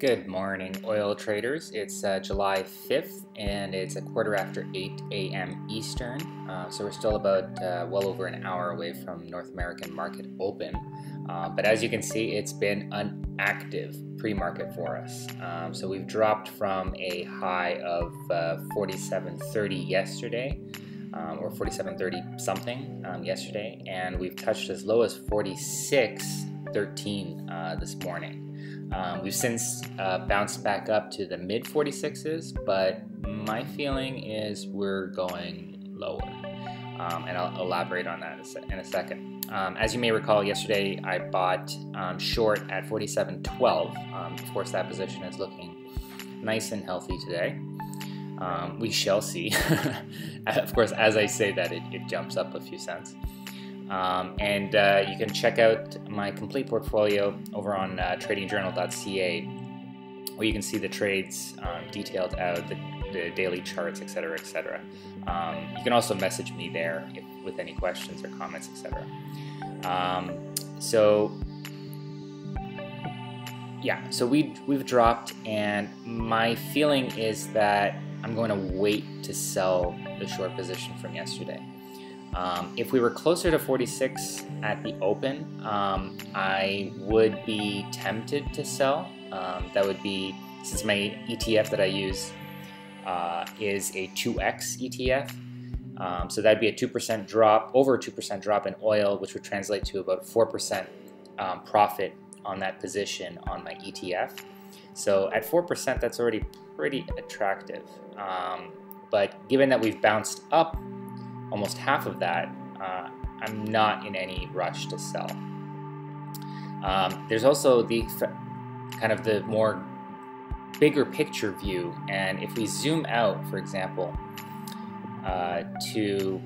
Good morning, oil traders. It's uh, July 5th and it's a quarter after 8 a.m. Eastern. Uh, so we're still about uh, well over an hour away from North American market open. Uh, but as you can see, it's been an active pre market for us. Um, so we've dropped from a high of uh, 47.30 yesterday. Um, or 47.30 something um, yesterday, and we've touched as low as 46.13 uh, this morning. Um, we've since uh, bounced back up to the mid 46s, but my feeling is we're going lower. Um, and I'll elaborate on that in a second. Um, as you may recall, yesterday I bought um, short at 47.12. Um, of course, that position is looking nice and healthy today. Um, we shall see. of course, as I say that, it, it jumps up a few cents. Um, and uh, you can check out my complete portfolio over on uh, tradingjournal.ca where you can see the trades um, detailed out, the, the, daily charts, etc., etc. Um, you can also message me there if, with any questions or comments, etc. Um, so yeah, so we we've dropped, and my feeling is that I'm going to wait to sell the short position from yesterday. Um, if we were closer to 46 at the open, um, I would be tempted to sell. Um, that would be, since my ETF that I use uh, is a 2x ETF, um, so that'd be a 2% drop, over a 2% drop in oil, which would translate to about 4% um, profit on that position on my ETF. So at 4%, that's already pretty attractive. Um, but given that we've bounced up almost half of that, uh, I'm not in any rush to sell. Um, there's also the kind of the more bigger picture view, and if we zoom out, for example, uh, to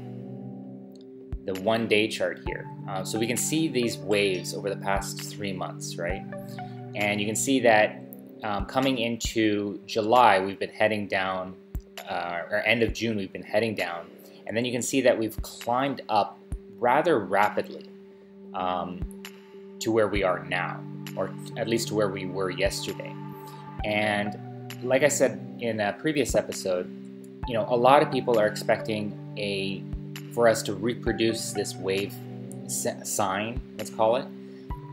the one day chart here, uh, so we can see these waves over the past three months, right? And you can see that um, coming into July, we've been heading down, uh, or end of June, we've been heading down and then you can see that we've climbed up rather rapidly um, to where we are now, or at least to where we were yesterday. And like I said in a previous episode, you know, a lot of people are expecting a for us to reproduce this wave sign, let's call it,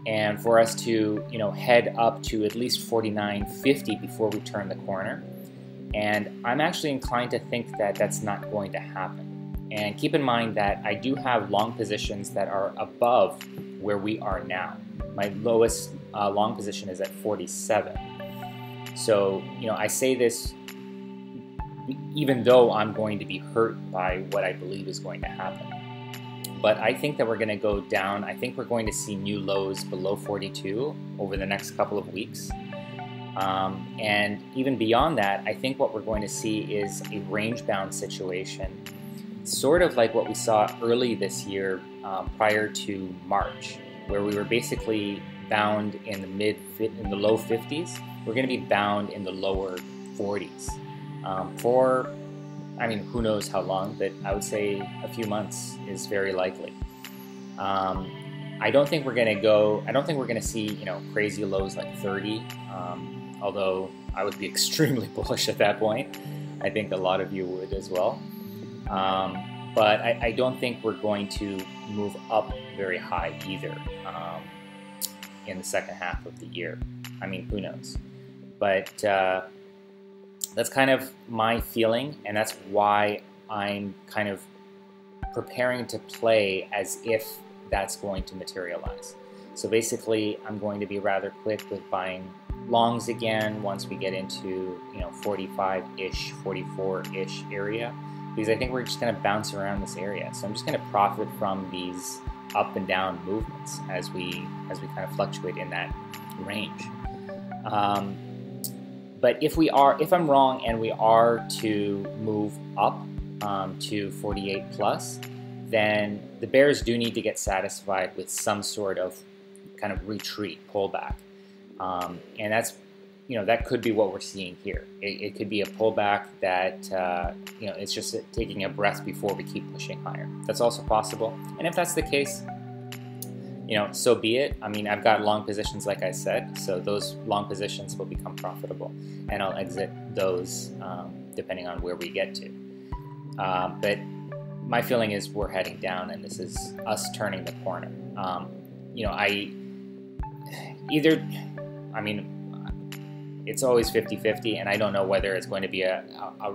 and for us to, you know, head up to at least 49.50 before we turn the corner. And I'm actually inclined to think that that's not going to happen. And keep in mind that I do have long positions that are above where we are now. My lowest uh, long position is at 47. So, you know, I say this even though I'm going to be hurt by what I believe is going to happen. But I think that we're going to go down. I think we're going to see new lows below 42 over the next couple of weeks. Um, and even beyond that, I think what we're going to see is a range bound situation sort of like what we saw early this year um, prior to March, where we were basically bound in the mid in the low 50s. We're going to be bound in the lower 40s um, for, I mean, who knows how long, but I would say a few months is very likely. Um, I don't think we're going to go. I don't think we're going to see you know crazy lows like 30. Um, although I would be extremely bullish at that point. I think a lot of you would as well. Um, but I, I, don't think we're going to move up very high either um, in the second half of the year. I mean, who knows? But uh, that's kind of my feeling, and that's why I'm kind of preparing to play as if that's going to materialize. So basically, I'm going to be rather quick with buying longs again once we get into you know 45-ish, 44-ish area because I think we're just going to bounce around this area. So I'm just going to profit from these up and down movements as we as we kind of fluctuate in that range. Um, but if we are, if I'm wrong and we are to move up um, to 48 plus, then the bears do need to get satisfied with some sort of kind of retreat, pullback, um, and that's you know that could be what we're seeing here. It, it could be a pullback that uh, you know it's just taking a breath before we keep pushing higher. That's also possible. And if that's the case, you know, so be it. I mean, I've got long positions, like I said, so those long positions will become profitable, and I'll exit those um, depending on where we get to. Uh, but my feeling is we're heading down, and this is us turning the corner. Um, you know, I either, I mean, it's always 50-50, and I don't know whether it's going to be a, a,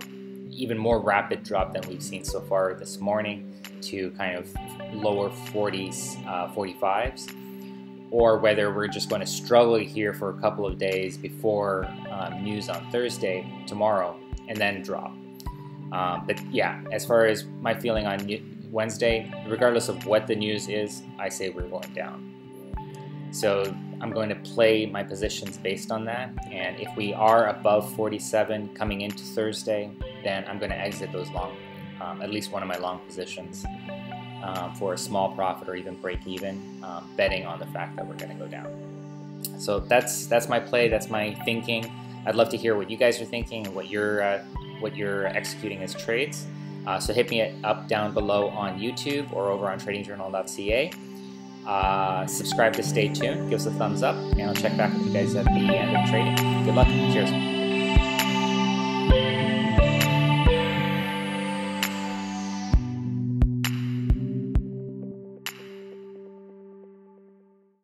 even more rapid drop than we've seen so far this morning to kind of lower 40s, uh, 45s, or whether we're just going to struggle here for a couple of days before um, news on Thursday, tomorrow, and then drop. Um, but yeah, as far as my feeling on Wednesday, regardless of what the news is, I say we're going down. So I'm going to play my positions based on that. And if we are above 47 coming into Thursday, then I'm going to exit those long, um, at least one of my long positions um, for a small profit or even break even, um, betting on the fact that we're going to go down. So that's that's my play. That's my thinking. I'd love to hear what you guys are thinking and what you're uh, what you're executing as trades. Uh, so hit me up down below on YouTube or over on TradingJournal.ca. Uh, subscribe to stay tuned. Give us a thumbs up, and I'll check back with you guys at the end of trading. Good luck. Cheers.